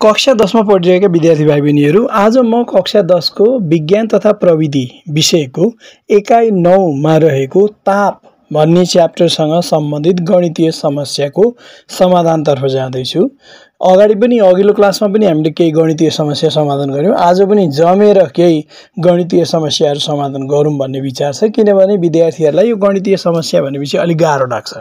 कक्षा दसमा पढिरहेका विद्यार्थी भाइ बहिनीहरू आज म कक्षा दसको विज्ञान तथा प्रविधि विषयको एकाइ नौमा रहेको ताप भन्ने च्याप्टरसँग सम्बन्धित गणितीय समस्याको समाधानतर्फ जाँदैछु। अगाडि पनि अघिल्लो क्लासमा पनि हामीले केही गणितीय समस्या समाधान गऱ्यौँ आज पनि जमेर केही गणितीय समस्याहरू समाधान गरौँ भन्ने विचार छ किनभने विद्यार्थीहरूलाई यो गणितीय समस्या विषय अलिक गाह्रो लाग्छ।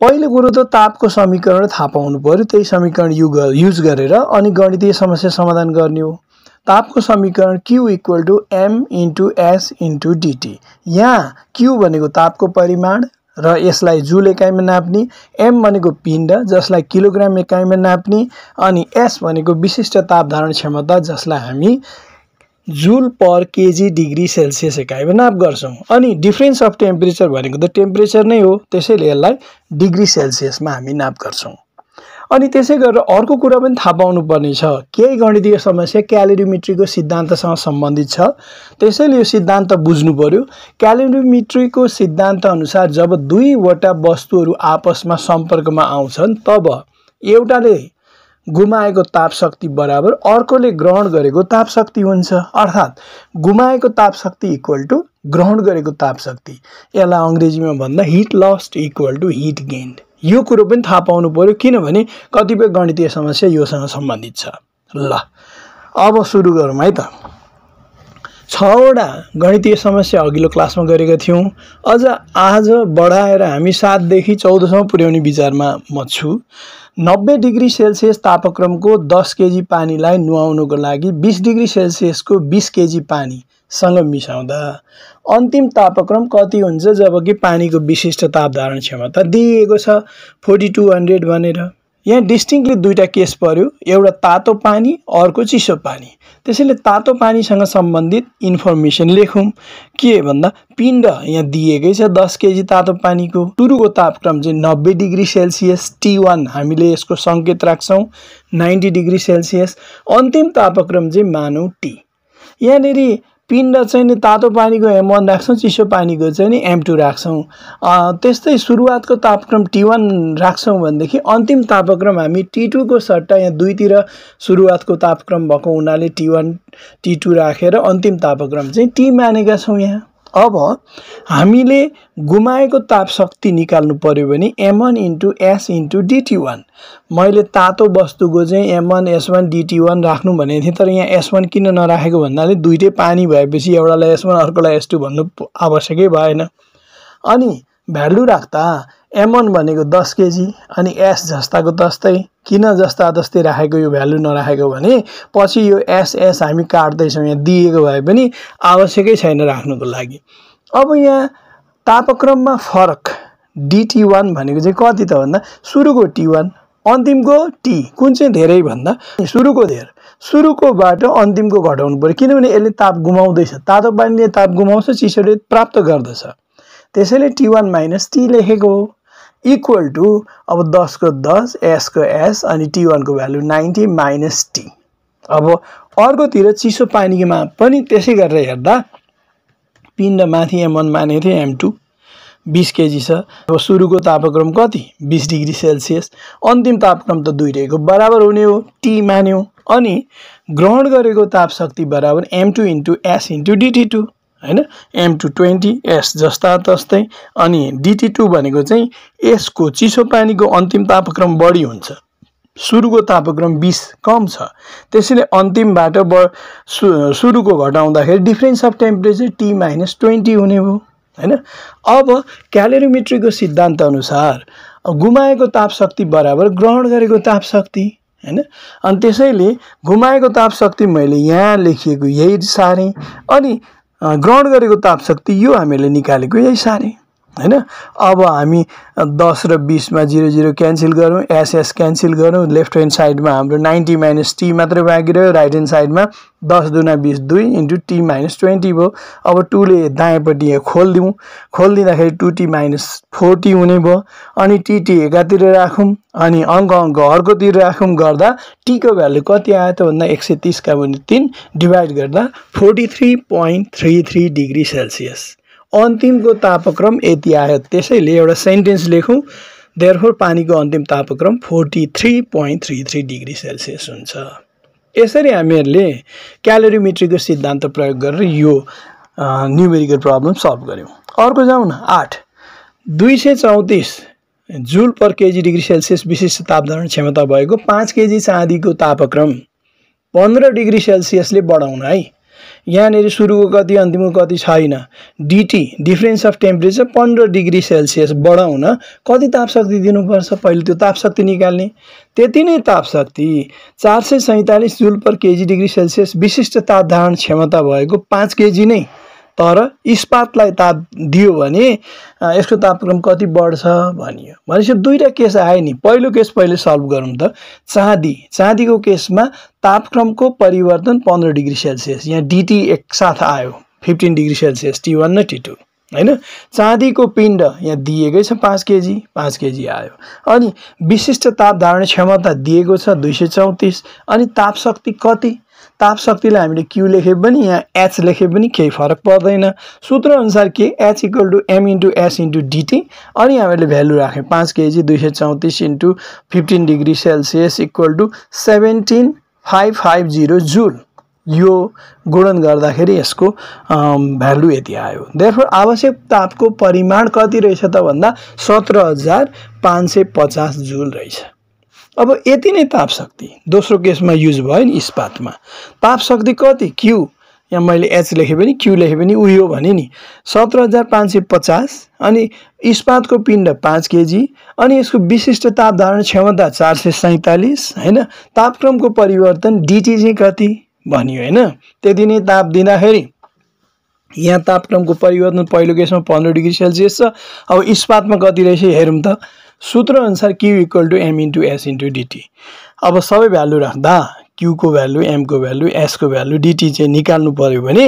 पहिलो कुरो त तापको समीकरण थाहा पाउनु पऱ्यो त्यही समीकरण युग युज गरेर अनि गणितीय समस्या समाधान गर्ने हो। तापको समीकरण Q equal to M into S into DT यहाँ क्यु भनेको तापको परिमाण र यसलाई जुल एकाइमा नाप्ने एम भनेको पिण्ड जसलाई किलोग्राम एकाइमा नाप्ने अनि एस भनेको विशिष्ट ताप धारण क्षमता जसलाई हामी joule per KG degree Celsius एकाइमा नाप गर्छौँ। अनि डिफ्रेन्स अफ टेम्परेचर भनेको त टेम्परेचर नै हो त्यसैले यसलाई डिग्री सेल्सियसमा हामी नाप गर्छौँ। अनि त्यसै गरेर अर्को कुरा पनि थाहा पाउनुपर्ने छ। केही गणितीय समस्या क्यालोरिमिट्रीको सिद्धान्तसँग सम्बन्धित छ। त्यसैले यो सिद्धान्त बुझ्नु पर्यो क्यालोरिमिट्रीको सिद्धान्त अनुसार जब दुईवटा वस्तुहरू आपसमा सम्पर्कमा आउँछन् तब एउटाले गुमाएको ताप शक्ति बराबर अर्कोले ग्रहण गरेको ताप शक्ति हुन्छ। अर्थात् गुमाएको ताप शक्ति इक्वल टु ग्रहण गरेको ताप शक्ति यसलाई अङ्ग्रेजीमा भन्दा heat lost equal to heat gained यो कुरो पनि थाहा पाउनु पऱ्यो किनभने कतिपय गणितीय समस्या योसँग सम्बन्धित छ। ल अब सुरु गरौँ है त। छवटा गणितीय समस्या अघिल्लो क्लासमा गरेका थियौँ। अझ आज बढाएर हामी सातदेखि चौधसम्म पुर्याउने विचारमा म छु। नब्बे डिग्री सेल्सियस तापक्रमको दस केजी पानीलाई नुहाउनुको लागि बिस डिग्री सेल्सियसको बिस केजी पानीसँग मिसाउँदा। अन्तिम तापक्रम कति हुन्छ जबकि पानीको विशिष्ट ताप धारण क्षमता दिइएको छ फोर्टी टू हन्ड्रेड भनेर। यहाँ डिस्टिङली दुईवटा केस पर्यो एउटा तातो पानी अर्को चिसो पानी। त्यसैले तातो पानीसँग सम्बन्धित इन्फर्मेसन लेखौँ। के भन्दा पिण्ड यहाँ दिएकै छ दस केजी तातो पानीको। सुरुको तापक्रम चाहिँ नब्बे डिग्री सेल्सियस टी वान हामीले यसको सङ्केत राख्छौँ नाइन्टी डिग्री सेल्सियस। अन्तिम तापक्रम चाहिँ मानौँ टी। यहाँनिर पिण्ड चाहिँ नि तातो पानीको एम वान राख्छौँ चिसो पानीको चाहिँ नि एम टू राख्छौँ। त्यस्तै सुरुवातको तापक्रम टी वान राख्छौँ भनेदेखि अन्तिम तापक्रम हामी टी टूको सट्टा यहाँ दुईतिर सुरुवातको तापक्रम भएको हुनाले टी वान टी टू राखेर अन्तिम तापक्रम चाहिँ टी मानेका छौँ यहाँ। अब हामीले गुमाएको ताप शक्ति निकाल्नु पऱ्यो भने M one into S into DT one मैले तातो वस्तुको चाहिँ M one S one DT one राख्नु भनेको थिएँ तर यहाँ एस वान किन नराखेको भन्नाले दुइटै पानी भएपछि एउटालाई एस वान अर्कोलाई एस टू भन्नु आवश्यकै भएन। अनि भ्यालु राख्दा एम वान भनेको दस केजी अनि एस जस्ताको तस्तै किन जस्ता जस्तै राखेको यो भ्यालु नराखेको भने पछि यो एसएस हामी काट्दैछौँ यहाँ दिएको भए पनि आवश्यकै छैन राख्नुको लागि। अब यहाँ तापक्रममा फरक। डिटी वान भनेको चाहिँ कति त भन्दा सुरुको टी वान अन्तिमको टी कुन चाहिँ धेरै भन्दा सुरुको धेर। सुरुकोबाट अन्तिमको घटाउनु पऱ्यो किनभने यसले ताप गुमाउँदैछ। तातो पानीले ताप गुमाउँछ चिसोले प्राप्त गर्दछ। त्यसैले टी वान माइनस टी लेखेको हो। इक्वल टु अब दसको दस एसको एस अनि टी वानको भ्यालु नाइन्टी माइनस टी अब अर्कोतिर चिसो पानीमा पनि त्यसै गरेर हेर्दा पिण्ड माथि एम वान मानेको थियो एम टू बिस केजी छ। अब सुरुको तापक्रम कति? बिस डिग्री सेल्सियस। अन्तिम तापक्रम त दुइटैको बराबर हुने हो टी मान्यो। अनि ग्रहण गरेको ताप शक्ति बराबर M two into S into DT two होइन? एम टू ट्वेन्टी एस जस्ता तस्तै अनि डिटी टू भनेको चाहिँ यसको चिसो पानीको अन्तिम तापक्रम बढी हुन्छ। सुरुको तापक्रम बिस कम छ। त्यसैले अन्तिमबाट ब सुरुको घटाउँदाखेरि difference of temperature T minus twenty हुने हो होइन? अब क्यालोरिमिट्रीको सिद्धान्त अनुसार गुमाएको ताप शक्ति बराबर ग्रहण गरेको ताप शक्ति होइन? अनि त्यसैले गुमाएको ताप शक्ति मैले यहाँ लेखिएको यही सारेँ। अनि ग्रहण गरेको तापशक्ति यो हामीले निकालेको यही साह्रै होइन? अब हामी दस र बिसमा जिरो जिरो क्यान्सल गरौँ एसएस क्यान्सल गरौँ लेफ्ट ह्यान्ड साइडमा हाम्रो नाइन्टी माइनस टी मात्रै बाँकी रह्यो राइट ह्यान्ड साइडमा दस दुना बिस दुई इन्टु टी माइनस ट्वेन्टी भयो। अब टूले दायाँपट्टि यहाँ खोलिदिउँ। खोलिदिँदाखेरि टु टी माइनस फोर्टी हुने भयो अनि टिटी एकातिर राखौँ अनि अङ्क अङ्क अर्कोतिर राखौँ गर्दा टीको भ्यालु कति आयो त भन्दा एक सय तिसका भने तिन डिभाइड गर्दा forty three point three three degree Celsius. अन्तिमको तापक्रम यति आयो। त्यसैले एउटा सेन्टेन्स लेखौँ। देयरफोर पानीको अन्तिम तापक्रम forty three point three three degree Celsius हुन्छ। यसरी हामीहरूले क्यालोरिमेट्रीको सिद्धान्त प्रयोग गरेर यो न्युमेरिकल प्रब्लम सल्भ गऱ्यौँ। अर्को जाउँ न आठ। दुई सय चौतिस joule per KG degree Celsius विशिष्ट तापधारण क्षमता भएको पाँच केजी चाँदीको तापक्रम पन्ध्र डिग्री सेल्सियसले बढाउन है। यहाँनिर सुरुको कति अन्तिमको कति छैन। डिटी डिफ्रेन्स अफ टेम्परेचर पन्ध्र डिग्री सेल्सियस बढाउन कति तापशक्ति दिनुपर्छ? पहिले त्यो तापशक्ति निकाल्ने। त्यति नै तापशक्ति चार सय सैँतालिस joule per KG degree Celsius विशिष्ट ताप क्षमता भएको पाँच केजी नै। तर इस्पातलाई ताप दियो भने यसको तापक्रम कति बढ्छ भनियो। भनेपछि दुईवटा केस आयो नि। पहिलो केस पहिले सल्भ गरौँ त। चाँदी। चाँदीको केसमा तापक्रमको परिवर्तन पन्ध्र डिग्री सेल्सियस। यहाँ डिटी एकसाथ आयो। Fifteen degree Celsius T one र टी टू। होइन? चाँदीको पिण्ड यहाँ दिएकै छ पाँच केजी। पाँच केजी आयो। अनि विशिष्ट ताप धारण क्षमता दिएको छ दुई सय चौतिस। अनि तापशक्ति कति? ताप शक्तिलाई हामीले क्यु लेखे पनि यहाँ एच लेखे पनि केही फरक पर्दैन। सूत्रअनुसार के H equal to M into S into DT अनि हामीले भ्यालु राख्यौँ पाँच केजी दुई सय चौतिस into fifteen degree Celsius equal to seventeen five five zero joule यो गुणन गर्दाखेरि यसको भ्यालु यति आयो। देयरफोर आवश्यक तापको परिमाण कति रहेछ त भन्दा सत्र हजार पाँच सय पचास जुल रहेछ। अब यति नै ताप शक्ति। दोस्रो केसमा युज भयो नि इस्पातमा। ताप शक्ति कति? क्यु यहाँ मैले एच लेखेँ पनि क्यु लेखेँ पनि उयो भने नि। सत्र हजार पाँच सय पचास अनि इस्पातको पिण्ड पाँच केजी अनि यसको विशिष्ट ताप धारण क्षमता चार सय सैँतालिस होइन? तापक्रमको परिवर्तन डिटी चाहिँ कति? भनियो होइन? त्यति नै ताप दिँदाखेरि यहाँ तापक्रमको परिवर्तन पहिलो केसमा पन्ध्र डिग्री सेल्सियस छ। अब इस्पातमा कति रहेछ हेरौँ त। सूत्रअनुसार Q equal to M into S into DT अब सबै भ्यालु राख्दा क्युको भ्यालु एमको भ्यालु एसको भ्यालु डिटी चाहिँ निकाल्नु पऱ्यो भने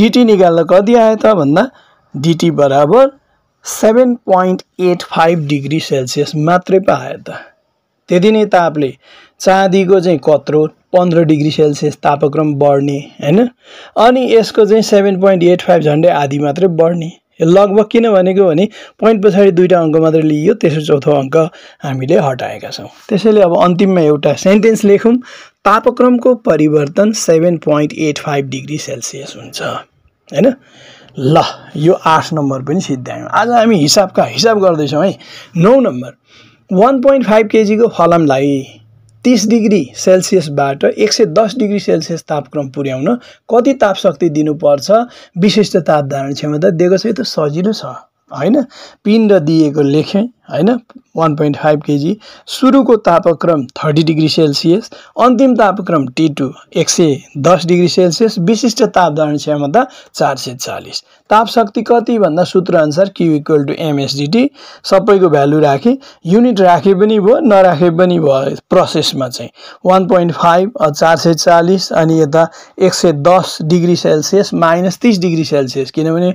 डिटी निकाल्दा कति आयो त भन्दा डिटी बराबर seven point eight five degree Celsius मात्रै पायो त। त्यति नै तापले चाँदीको चाहिँ कत्रो पन्ध्र डिग्री सेल्सियस तापक्रम बढ्ने होइन? अनि यसको चाहिँ सेभेन पोइन्ट एट फाइभ झन्डै आधी मात्रै बढ्ने। लगभग किन भनेको भने पोइन्ट पछाडि दुईवटा अङ्क मात्रै लिइयो तेस्रो चौथो अङ्क हामीले हटाएका छौँ। त्यसैले अब अन्तिममा एउटा सेन्टेन्स लेखौँ। तापक्रमको परिवर्तन seven point eight five degree Celsius हुन्छ। होइन? ल यो आठ नम्बर पनि सिद्ध्यायौँ आज हामी हिसाबका हिसाब गर्दैछौँ है। नौ नम्बर। वान पोइन्ट फाइभ केजीको फलामलाई तिस डिग्री सेल्सियसबाट एक सय दस डिग्री सेल्सियस तापक्रम पुर्याउन कति तापशक्ति दिनुपर्छ? विशिष्ट ताप धारण क्षमता दिएको छ यो त सजिलो छ होइन? पिण्ड दिएको लेखेँ होइन? One point five KG. सुरुको तापक्रम थर्टी डिग्री सेल्सियस अन्तिम तापक्रम टी टू एक सय दस डिग्री सेल्सियस। विशिष्ट ताप धारण क्षमता चार सय चालिस। ताप शक्ति कति भन्दा सूत्रअनुसार क्यु इक्वल टु एमएसडिटी सबैको भ्यालु राखेँ युनिट राखे पनि भयो नराखे पनि भयो प्रोसेसमा चाहिँ। वान पोइन्ट फाइभ चार सय चालिस अनि यता एक सय दस डिग्री सेल्सियस माइनस तिस डिग्री सेल्सियस। किनभने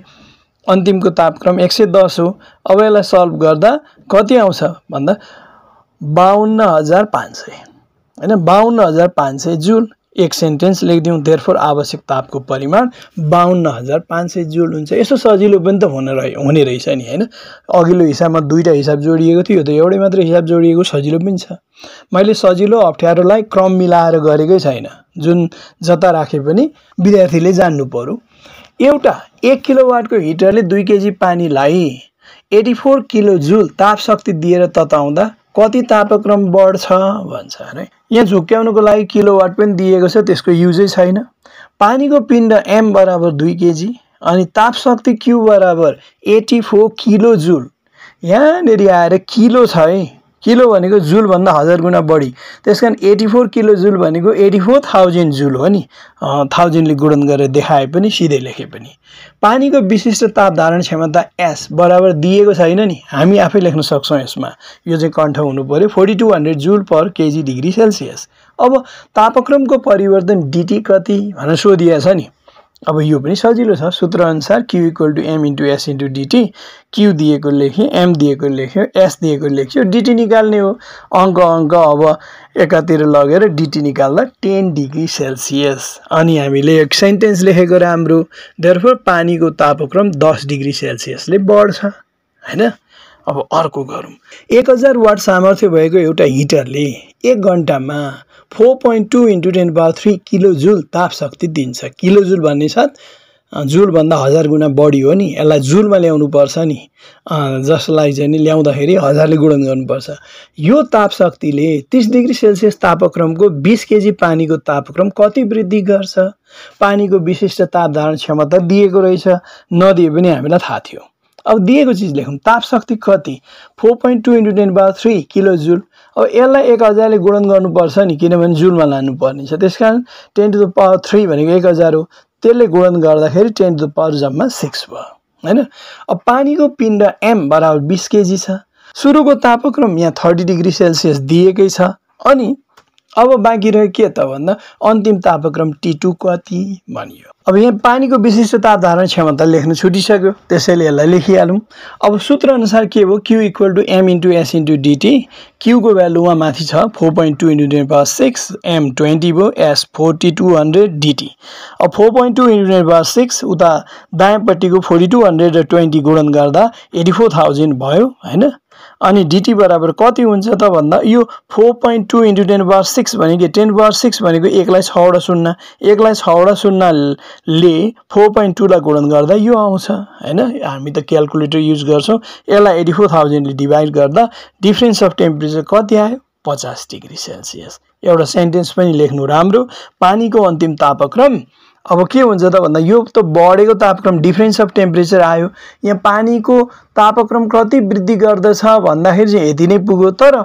अन्तिमको तापक्रम एक सय दस हो। अब यसलाई सल्भ गर्दा कति आउँछ भन्दा बाहन्न हजार पाँच सय। होइन बाहन्न हजार पाँच सय जुल। एक सेन्टेन्स लेखिदिउँ देयरफोर आवश्यक तापको परिमाण बाहन्न हजार पाँच सय जुल हुन्छ। यसो सजिलो पनि त हुन रहे हुने रहेछ नि होइन? अघिल्लो हिसाबमा दुईवटा हिसाब जोडिएको थियो त एउटै मात्रै हिसाब जोडिएको सजिलो पनि छ। मैले सजिलो अप्ठ्यारोलाई क्रम मिलाएर गरेकै छैन जुन जता राखे पनि विद्यार्थीले जान्नु पऱ्यो एउटा एक किलोवाटको हिटरले दुई केजी पानीलाई एटी फोर किलो जुल ताप शक्ति दिएर तताउँदा कति तापक्रम बढ्छ भन्छ अरे यहाँ झुक्क्याउनुको लागि किलोवाट पनि दिएको छ त्यसको युजै छैन। पानीको पिण्ड एम बराबर दुई केजी अनि ताप शक्ति क्यु बराबर एटी फोर किलो जुल यहाँनिर आएर किलो छ है। किलो भनेको जुलभन्दा हजार गुणा बढी। त्यस कारण एटी फोर किलो जुल भनेको एटी फोर थाउजन्ड जुल हो नि। थाउजन्डले गुणन गरेर देखाए पनि सिधै लेखे पनि। पानीको विशिष्ट ताप धारण क्षमता एस बराबर दिएको छैन नि। हामी आफै लेख्न सक्छौँ यसमा। यो चाहिँ कण्ठ हुनु पऱ्यो forty two hundred joule per KG degree Celsius. अब तापक्रमको परिवर्तन डिटी कति भनेर सोधिएछ नि। अब यो पनि सजिलो छ। सूत्रअनुसार Q equal to M into S into DT Q दिएको लेख्यो एम दिएको लेख्यो एस दिएको लेख्यो डिटी निकाल्ने हो। अङ्क अङ्क अब एकातिर लगेर डिटी निकाल्दा टेन डिग्री सेल्सियस। अनि हामीले एक सेन्टेन्स लेखेको राम्रो। देयरफोर पानीको तापक्रम दस डिग्री सेल्सियसले बढ्छ होइन? अब अर्को गरौँ। एक हजार वाट सामर्थ्य भएको एउटा हिटरले एक घन्टामा four point two into ten power three kilo joule ताप शक्ति दिन्छ किलो जुल भन्ने साथ जुलभन्दा हजार गुणा बढी हो नि। यसलाई जुलमा ल्याउनु पर्छ नि। जसलाई चाहिँ नि ल्याउँदाखेरि हजारले गुणन गर्नुपर्छ। यो ताप शक्तिले तिस डिग्री सेल्सियस तापक्रमको बिस केजी पानीको तापक्रम कति वृद्धि गर्छ? पानीको विशिष्ट ताप धारण क्षमता दिएको रहेछ। नदिए पनि हामीलाई थाहा थियो। अब दिएको चिज लेखौँ। ताप शक्ति कति? Four point two into ten power three kilo joule अब यसलाई एक हजारले गुणन गर्नुपर्छ नि किनभने जुलमा लानुपर्ने छ। त्यस कारण ten to the power three भनेको एक हजार हो। त्यसले गुणन गर्दाखेरि टेन टु द पावर जम्मा सिक्स भयो होइन? अब पानीको पिण्ड एम बराबर बिस केजी छ। सुरुको तापक्रम यहाँ थर्टी डिग्री सेल्सियस दिएकै छ। अनि अब बाँकी रह्यो के त भन्दा अन्तिम तापक्रम टी टू कति भनियो? अब यहाँ पानीको विशिष्ट ताप धारण क्षमता लेख्न छुटिसक्यो त्यसैले यसलाई लेखिहालौँ। अब सूत्र अनुसार के हो? Q equal to M into S into DT क्युको value उहाँ माथि छ four point two into ten power six M twenty भयो S forty two hundred DT अब four point two into ten power six उता दायाँपट्टिको फोर्टी टू हन्ड्रेड र twenty गुणन गर्दा एटी फोर थाउजन्ड भयो होइन? अनि डिटी बराबर कति हुन्छ त भन्दा यो four point two into ten power six भनेको टेन पावर सिक्स भनेको एकलाई छवटा शून्य एकलाई छवटा शून्यले फोर पोइन्ट टूलाई गुणन गर्दा यो आउँछ होइन? हामी त क्यालकुलेटर युज गर्छौँ। यसलाई एटी फोर थाउजन्डले डिभाइड गर्दा डिफ्रेन्स अफ टेम्परेचर कति आयो? पचास डिग्री सेल्सियस एउटा सेन्टेन्स पनि लेख्नु राम्रो। पानीको अन्तिम तापक्रम अब के हुन्छ त भन्दा यो त बढेको तापक्रम डिफ्रेन्स अफ टेम्परेचर आयो। यहाँ पानीको तापक्रम कति वृद्धि गर्दछ भन्दाखेरि चाहिँ यति नै पुग्यो। तर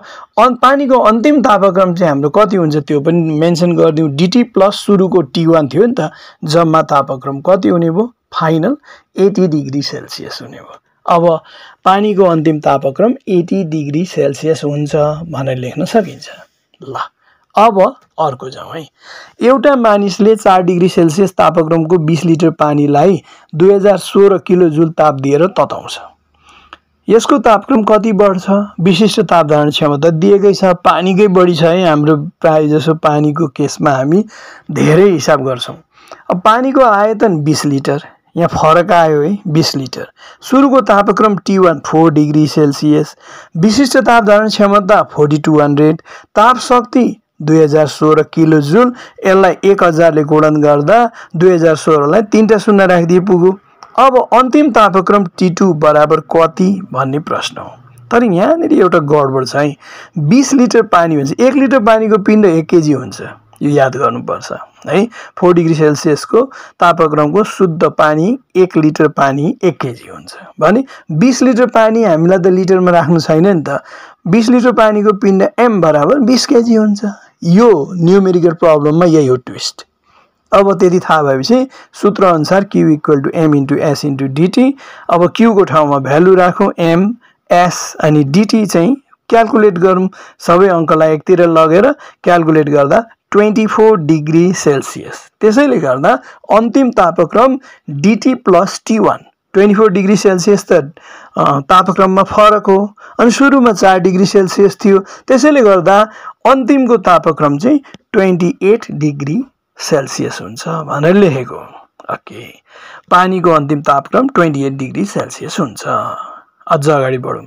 अन् पानीको अन्तिम तापक्रम चाहिँ हाम्रो कति हुन्छ त्यो पनि मेन्सन गरिदिउँ। डिटी प्लस सुरुको टी वान थियो नि त जम्मा तापक्रम कति हुने भयो? फाइनल एटी डिग्री सेल्सियस हुने भयो। अब पानीको अन्तिम तापक्रम एटी डिग्री सेल्सियस हुन्छ भनेर लेख्न सकिन्छ। ल। अब अर्को जाउँ है। एउटा मानिसले चार डिग्री सेल्सियस तापक्रमको बिस लिटर पानीलाई दुई हजार सोह्र किलो जुल ताप दिएर तताउँछ। यसको तापक्रम कति बढ्छ? विशिष्ट ताप धारण क्षमता दिएकै छ पानीकै बढी छ है। हाम्रो प्रायः जसो पानीको केसमा हामी धेरै हिसाब गर्छौँ। अब पानीको आयतन बिस लिटर यहाँ फरक आयो है बिस लिटर। सुरुको तापक्रम T one four degree Celsius. विशिष्ट ताप धारण क्षमता फोर्टी टू हन्ड्रेड। ताप शक्ति दुई हजार सोह्र किलो जुल यसलाई एक हजारले गुणन गर्दा दुई हजार सोह्रलाई तिनवटा शून्य राखिदिए पुग्यो अब अन्तिम तापक्रम टी बराबर कति भन्ने प्रश्न हो। तर यहाँनिर एउटा गडबड छ है। बिस लिटर पानी हुन्छ। एक लिटर पानीको पिण्ड एक केजी हुन्छ। यो याद गर्नुपर्छ है। फोर डिग्री सेल्सियसको तापक्रमको शुद्ध पानी एक लिटर पानी एक केजी हुन्छ। भने बिस लिटर पानी हामीलाई त लिटरमा राख्नु छैन नि त। बिस लिटर पानीको पिण्ड एम बराबर बिस केजी हुन्छ। यो न्युमेरिकल प्रब्लममा यही हो ट्विस्ट अब त्यति थाहा भएपछि सूत्र अनुसार Q equal to M into S into DT अब क्युको ठाउँमा भ्यालु राखौँ एम एस अनि डिटी चाहिँ क्यालकुलेट गरौँ। सबै अङ्कलाई एकतिर लगेर क्यालकुलेट गर्दा ट्वेन्टी फोर डिग्री सेल्सियस त्यसैले गर्दा अन्तिम तापक्रम DT plus T one twenty four degree Celsius त तापक्रममा फरक हो। अनि सुरुमा चार डिग्री सेल्सियस थियो। त्यसैले गर्दा अन्तिमको तापक्रम चाहिँ ट्वेन्टी एट डिग्री सेल्सियस हुन्छ भनेर लेखेको ओके। पानीको अन्तिम तापक्रम ट्वेन्टी एट डिग्री सेल्सियस हुन्छ। अझ अगाडि बढौँ।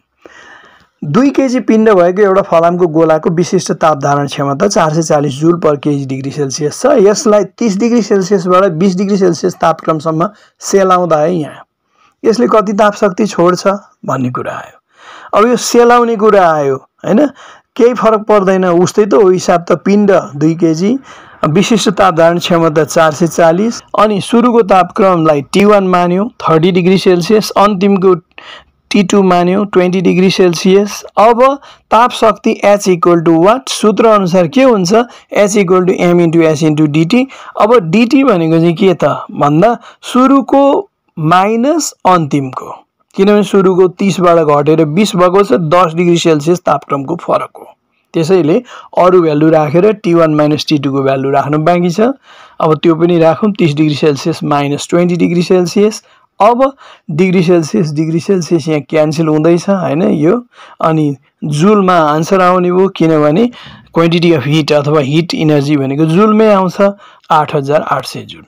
दुई केजी पिण्ड भएको एउटा फलामको गोलाको विशिष्ट ताप धारण क्षमता चार सय चालिस joule per KG degree Celsius छ। यसलाई तिस डिग्री सेल्सियसबाट बिस डिग्री सेल्सियस तापक्रमसम्म सेलाउँदा है यहाँ। यसले कति ताप शक्ति छोड्छ भन्ने कुरा आयो। अब यो सेलाउने कुरा आयो होइन? केही फरक पर्दैन। उस्तै त हो हिसाब त पिण्ड दुई केजी विशिष्ट ताप धारण क्षमता चार सय चालिस अनि सुरुको तापक्रमलाई टी वान मान्यो थर्टी डिग्री सेल्सियस अन्तिमको टी टू मान्यो ट्वेन्टी डिग्री सेल्सियस। अब ताप शक्ति एच इक्वल टु वाट? सूत्र अनुसार के हुन्छ? H equal to M into S into DT अब डिटी भनेको चाहिँ के त भन्दा सुरुको माइनस अन्तिमको। किनभने सुरुको तिसबाट घटेर बिस भएको छ दस डिग्री सेल्सियस तापक्रमको फरक हो त्यसैले अरू भ्यालु राखेर टी वान माइनस टी टूको भ्यालु राख्नु बाँकी छ। अब त्यो पनि राखौँ तिस degree Celsius minus twenty degree Celsius. अब डिग्री सेल्सियस डिग्री सेल्सियस यहाँ क्यान्सल हुँदैछ होइन यो? अनि जुलमा आन्सर आउने भयो किनभने क्वान्टिटी अफ हिट अथवा हिट इनर्जी भनेको जुलमै आउँछ आठ हजार आठ सय जुल।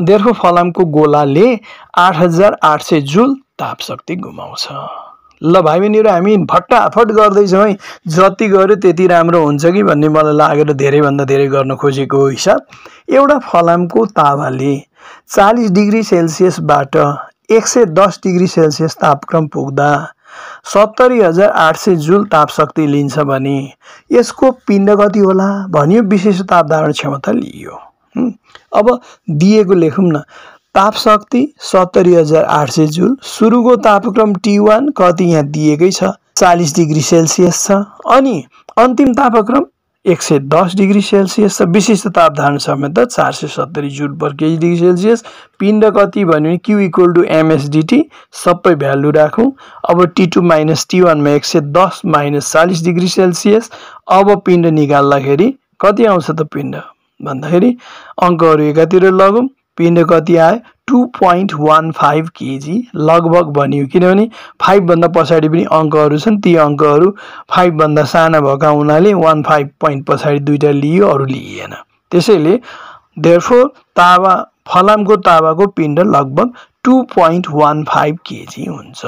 देर्खो फलामको गोलाले आठ हजार आठ सय जुल ताप शक्ति गुमाउँछ। ल भाइ बहिनीहरू हामी फटाफट गर्दैछौँ है। जति गऱ्यो त्यति राम्रो हुन्छ कि भन्ने मलाई लागेर धेरैभन्दा धेरै गर्न खोजेको हिसाब। एउटा फलामको तावाले चालिस डिग्री सेल्सियसबाट एक सय दस डिग्री सेल्सियस तापक्रम पुग्दा सत्तरी हजार आठ सय जुल ताप शक्ति लिन्छ भने यसको पिण्ड कति होला? भनियो विशेष ताप धारण क्षमता लिइयो। अब दिएको लेखौँ न। ताप शक्ति सत्तरी हजार आठ सय जुल। सुरुको तापक्रम टी वान कति यहाँ दिएकै छ? चालिस डिग्री सेल्सियस छ। अनि अन्तिम तापक्रम एक सय दस डिग्री सेल्सियस छ। विशिष्ट ताप धारण क्षमता चार सय सत्तरी joule per KG degree Celsius. पिण्ड कति भन्यो भने क्यु इक्वल टु एमएसडिटी सबै भ्यालु राखौँ। अब टी टू माइनस टी वानमा एक सय दस माइनस चालिस डिग्री सेल्सियस। अब पिण्ड निकाल्दाखेरि कति आउँछ त पिण्ड भन्दाखेरि अङ्कहरू एकातिर लगौँ। पिण्ड कति आयो? Two point one five KG लगभग भनियो। किनभने फाइभभन्दा पछाडि पनि अङ्कहरू छन्। ती अङ्कहरू फाइभभन्दा साना भएका हुनाले वान फाइभ पोइन्ट पछाडि दुईवटा लियो अरू लिइएन त्यसैले देयरफोर तावा फलामको तावाको पिण्ड लगभग two point one five KG हुन्छ।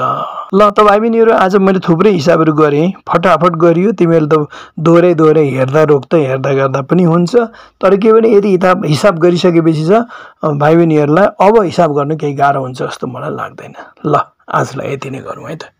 ल त भाइ बहिनीहरू आज मैले थुप्रै हिसाबहरू गरेँ। फटाफट गरियो। तिमीहरू त दोहोऱ्याइ दोहोऱ्याइ हेर्दा रोक्दै हेर्दा गर्दा पनि हुन्छ। तर के भने यदि हिसाब हिसाब गरिसकेपछि छ भाइ बहिनीहरूलाई अब हिसाब गर्नु केही गाह्रो हुन्छ जस्तो मलाई लाग्दैन। ल आजलाई यति नै गरौँ है त।